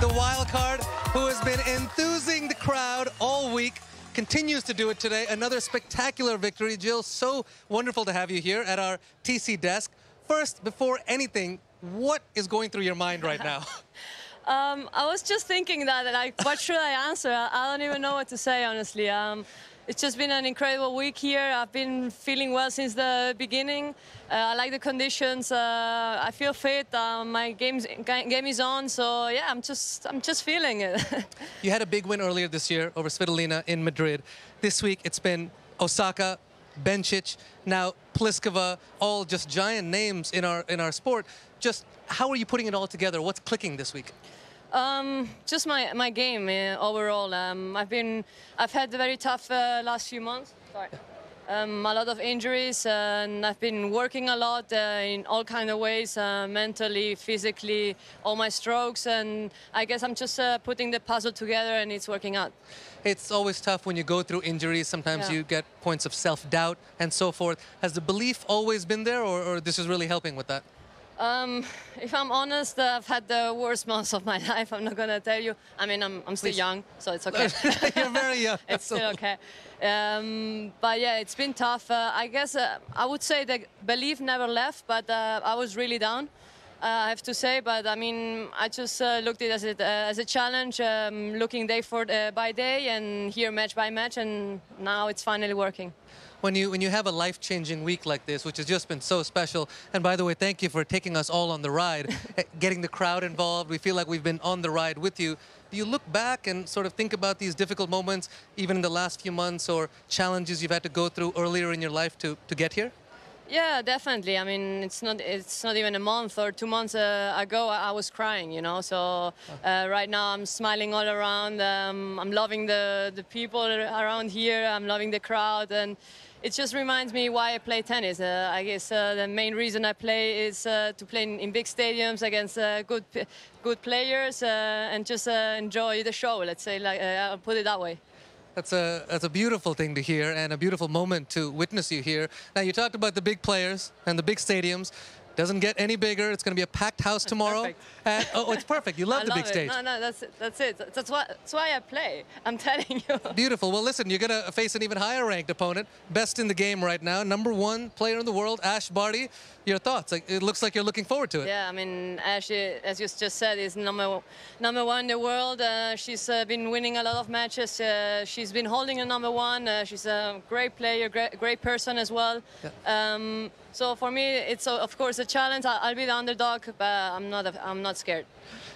the wild card, who has been enthusing the crowd all week, continues to do it today. Another spectacular victory. Jil, so wonderful to have you here at our TC desk. First, before anything, what is going through your mind right now? Um, I was just thinking that, like, what should I answer? I don't even know what to say, honestly. Um, it's just been an incredible week here. I've been feeling well since the beginning. Uh, I like the conditions. Uh, I feel fit. Uh, my game's, game is on. So yeah, I'm just I'm just feeling it. you had a big win earlier this year over Svitolina in Madrid. This week it's been Osaka, Bencic, now Pliskova, all just giant names in our in our sport. Just how are you putting it all together? What's clicking this week? Um, just my my game uh, overall. Um, I've been I've had a very tough uh, last few months. Sorry. Um, a lot of injuries, uh, and I've been working a lot uh, in all kind of ways, uh, mentally, physically, all my strokes, and I guess I'm just uh, putting the puzzle together, and it's working out. It's always tough when you go through injuries. Sometimes yeah. you get points of self-doubt and so forth. Has the belief always been there, or, or this is really helping with that? Um, if I'm honest, uh, I've had the worst months of my life. I'm not gonna tell you. I mean, I'm, I'm still young, so it's okay. You're very young. it's still okay. Um, but yeah, it's been tough. Uh, I guess uh, I would say the belief never left, but uh, I was really down. Uh, I have to say, but I mean, I just uh, looked at it as a, as a challenge, um, looking day for by day and here match by match, and now it's finally working when you when you have a life-changing week like this, which has just been so special. And by the way, thank you for taking us all on the ride, eh, getting the crowd involved. We feel like we've been on the ride with you. Do you look back and sort of think about these difficult moments, even in the last few months, or challenges you've had to go through earlier in your life to, to get here? Yeah, definitely. I mean, it's not it's not even a month or two months uh, ago I, I, was crying, you know. So uh, right now I'm smiling all around. Um, I'm loving the the people around here. I'm loving the crowd, and it just reminds me why I play tennis. Uh, I guess uh, the main reason I play is uh, to play in, in, big stadiums against uh, good good players and just enjoy the show. Let's say, like I'll put it that way. That's a that's a beautiful thing to hear and a beautiful moment to witness you here. Now you talked about the big players and the big stadiums. Doesn't get any bigger. It's going to be a packed house tomorrow. And, oh, it's perfect. You love I the love big it. stage. No, no, that's it. That's it. That's why, that's why I play. I'm telling you. Beautiful. Well, listen, you're going to face an even higher ranked opponent. Best in the game right now. Number one player in the world, Ash Barty. Your thoughts? It looks like you're looking forward to it. Yeah, I mean, Ash, as you just said, is number number one in the world. Uh, she's uh, been winning a lot of matches. Uh, she's been holding a number one. Uh, she's a great player, great, great person as well. Yeah. Um, so for me, it's of course a challenge. I'll be the underdog, but I'm not. I'm not scared.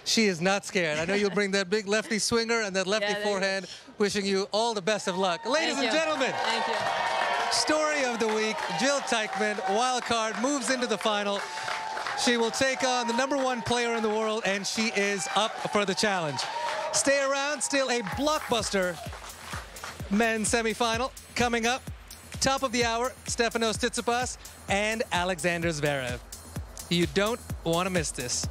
She is not scared. I know you'll bring that big lefty swinger and that lefty yeah, forehand. Wishing you all the best of luck, ladies Thank and you. gentlemen. Thank you. Story of the week: Jil Teichmann, wild card, moves into the final. She will take on the number one player in the world, and she is up for the challenge. Stay around. Still a blockbuster men's semifinal coming up. Top of the hour, Stefanos Tsitsipas and Alexander Zverev. You don't want to miss this.